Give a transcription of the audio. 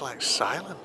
like silent.